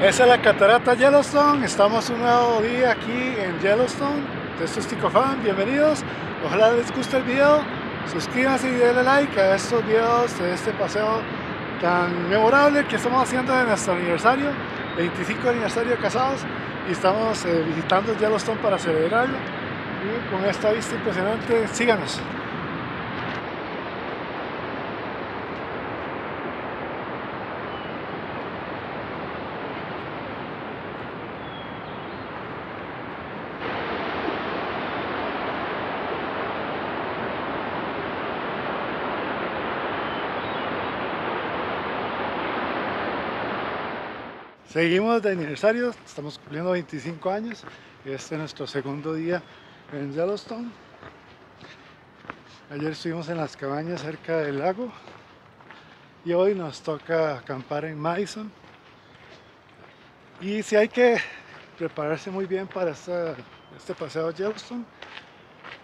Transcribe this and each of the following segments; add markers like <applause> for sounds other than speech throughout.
Esa es la catarata Yellowstone. Estamos un nuevo día aquí en Yellowstone. Esto es Tico Fan. Bienvenidos. Ojalá les guste el video. Suscríbanse y denle like a estos videos de este paseo tan memorable que estamos haciendo de nuestro aniversario, 25 aniversario de casados. Y estamos eh, visitando Yellowstone para celebrarlo. Y con esta vista impresionante, síganos. Seguimos de aniversario, estamos cumpliendo 25 años. Este es nuestro segundo día en Yellowstone. Ayer estuvimos en las cabañas cerca del lago y hoy nos toca acampar en Madison. Y si hay que prepararse muy bien para esta- este paseo a Yellowstone,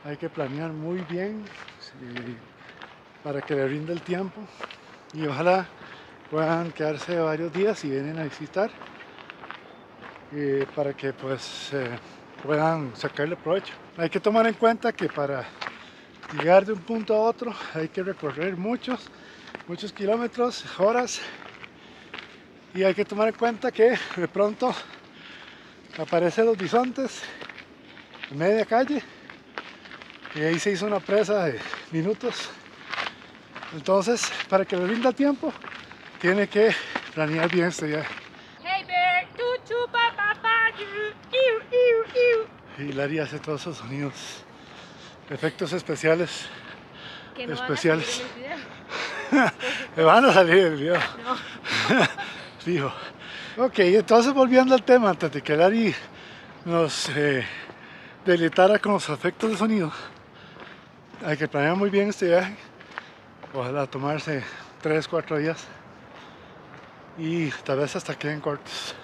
hay que planear muy bien para que le rinda el tiempo y ojalá puedan quedarse varios días y vienen a visitar para que pues eh, puedan sacarle provecho. Hay que tomar en cuenta que para llegar de un punto a otro hay que recorrer muchos, muchos kilómetros, horas y hay que tomar en cuenta que de pronto aparecen los bisontes en media calle y ahí se hizo una presa de minutos. Entonces, para que le rinda tiempo, tiene que planear bien este viaje. Hey bear, choo choo pa pa pa, you, ew, ew, ew. Y Larry hace todos esos sonidos, efectos especiales. Que no van a Especiales. <laughs> salir en el video. Me van a salir el video, No. <laughs> fijo. Ok, entonces volviendo al tema, antes de que Larry nos eh, deleitara con los efectos de sonido, hay que planear muy bien este viaje. Ojalá tomarse 3, 4 días y tal vez hasta queden cortos.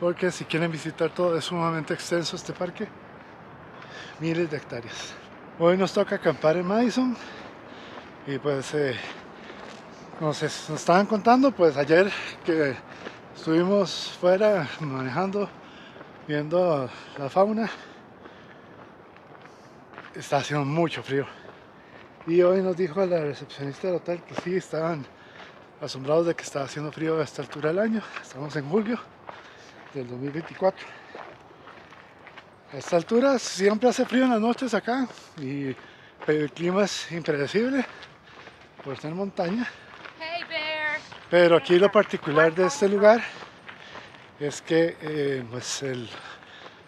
Porque si quieren visitar todo es sumamente extenso este parque, miles de hectáreas. Hoy nos toca acampar en Madison y pues eh, nos, nos estaban contando pues ayer que estuvimos fuera manejando, viendo la fauna, está haciendo mucho frío. Y hoy nos dijo la recepcionista del hotel que sí estaban asombrados de que estaba haciendo frío a esta altura del año. Estamos en julio del 2024. A esta altura siempre hace frío en las noches acá y el clima es impredecible por estar en montaña. Pero aquí lo particular de este lugar es que eh, pues el-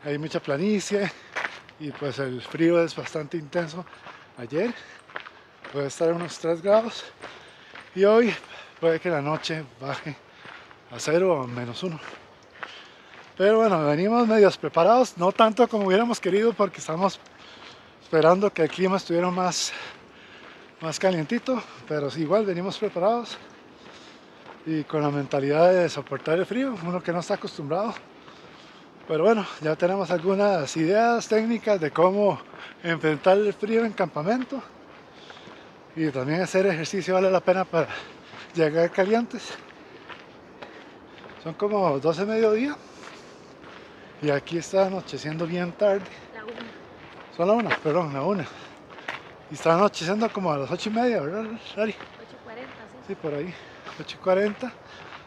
hay mucha planicie y pues el frío es bastante intenso. Ayer puede estar a unos 3 grados y hoy puede que la noche baje a 0 o menos 1. Pero bueno, venimos medios preparados, no tanto como hubiéramos querido porque estamos esperando que el clima estuviera más, más calientito, pero igual venimos preparados y con la mentalidad de soportar el frío, uno que no está acostumbrado. Pero bueno, ya tenemos algunas ideas técnicas de cómo enfrentar el frío en campamento y también hacer ejercicio vale la pena para llegar calientes. Son como 12 mediodía y aquí está anocheciendo bien tarde. La una. Son la una, perdón, la una. Y está anocheciendo como a las 8 y media, ¿verdad, Lari? 8.40, sí. Sí, por ahí, 8.40.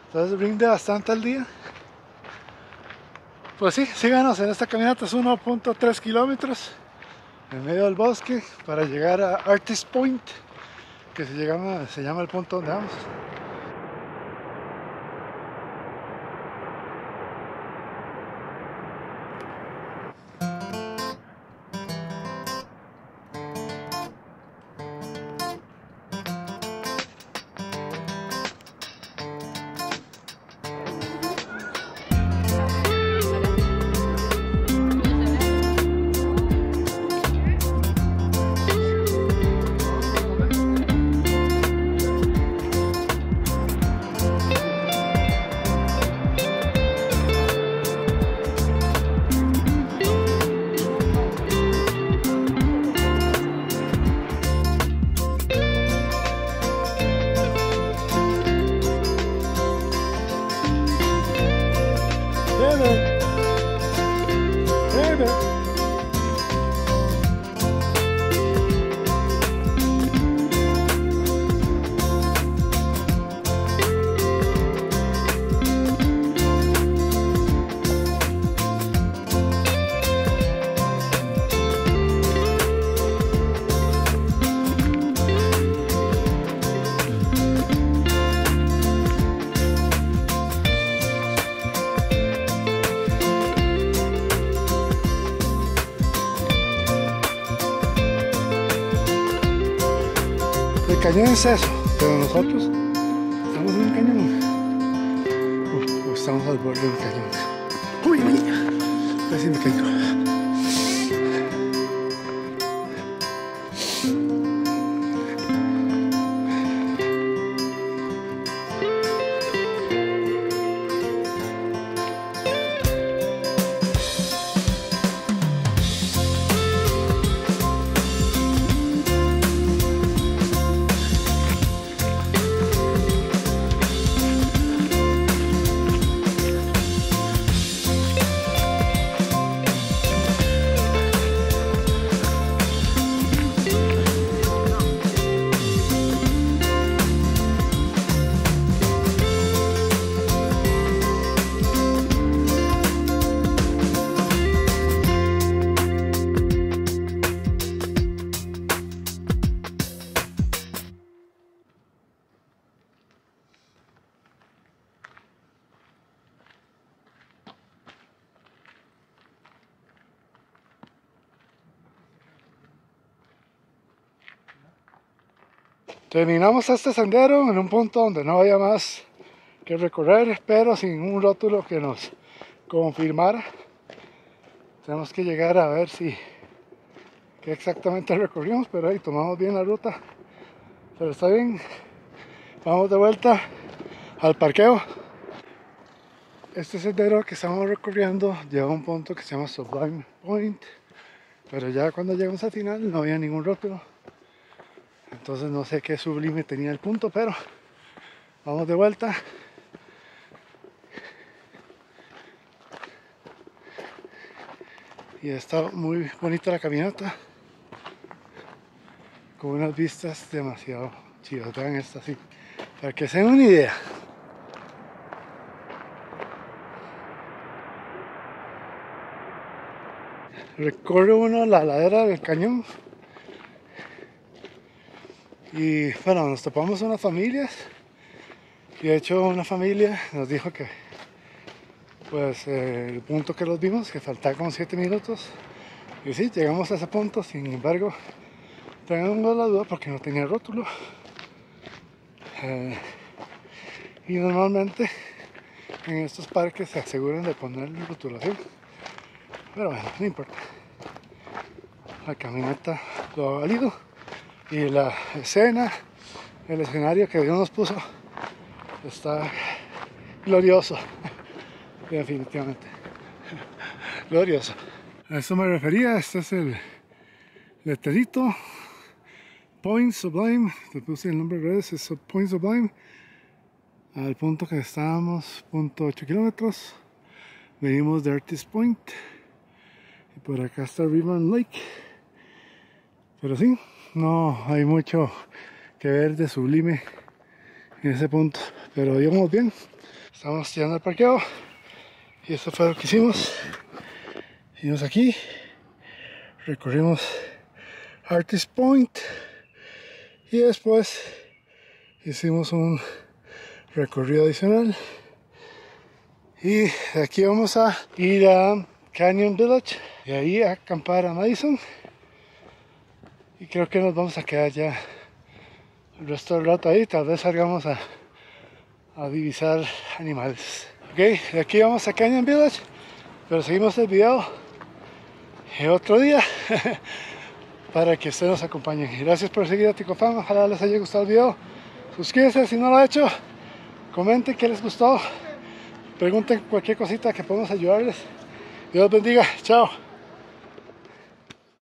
Entonces rinde bastante al día. Pues sí, síganos en esta caminata, es 1.3 kilómetros en medio del bosque para llegar a Artist Point, que se llama, se llama el punto donde vamos. Cañón es eso, pero nosotros estamos en un cañón. Estamos al borde del cañón. Uy, niña, casi me caigo. Terminamos este sendero en un punto donde no había más que recorrer, pero sin un rótulo que nos confirmara. Tenemos que llegar a ver si qué exactamente <laughs> recorrimos, pero ahí tomamos bien la ruta. Pero está bien. Vamos de vuelta al parqueo. Este sendero que estamos recorriendo lleva a un punto que se llama Sublime Point, pero ya cuando llegamos al final no había ningún rótulo. Entonces no sé qué sublime tenía el punto, pero vamos de vuelta. Y está muy bonita la caminata. Con unas vistas demasiado chidas. Vean esta así. Para que se den una idea. Recorre uno la ladera del cañón y bueno, nos topamos unas familias. Y de hecho una familia nos dijo que pues eh, el punto que los vimos, que faltaba como 7 minutos. Y sí, llegamos a ese punto, sin embargo, tenemos la duda porque no tenía rótulo. Eh, y normalmente en estos parques se aseguran de poner la rotulación. Pero bueno, no importa. La camioneta lo ha valido y la escena, el escenario que Dios nos puso está glorioso, <laughs> definitivamente. <laughs> Glorioso. A eso me refería, este es el letrerito Point Sublime, te puse el nombre de redes, es Point Sublime, al punto que estábamos, punto 8 kilómetros, venimos de Artist Point, y por acá está Ribbon Lake, pero sí, no hay mucho que ver de sublime en ese punto, pero íbamos bien. Estamos llegando al parqueo y eso fue lo que hicimos. Hicimos aquí, recorrimos Artist Point y después hicimos un recorrido adicional. Y de aquí vamos a ir a Canyon Village y ahí a acampar a Madison. Y creo que nos vamos a quedar ya el resto del rato ahí. Tal vez salgamos a, a divisar animales. Ok, de aquí vamos a Canyon Village. Pero seguimos el video el otro día <laughs> para que ustedes nos acompañen. Gracias por seguir a Ticofan. Ojalá les haya gustado el video. Suscríbanse si no lo ha hecho. Comenten qué les gustó. Pregunten cualquier cosita que podamos ayudarles. Dios bendiga. Chao.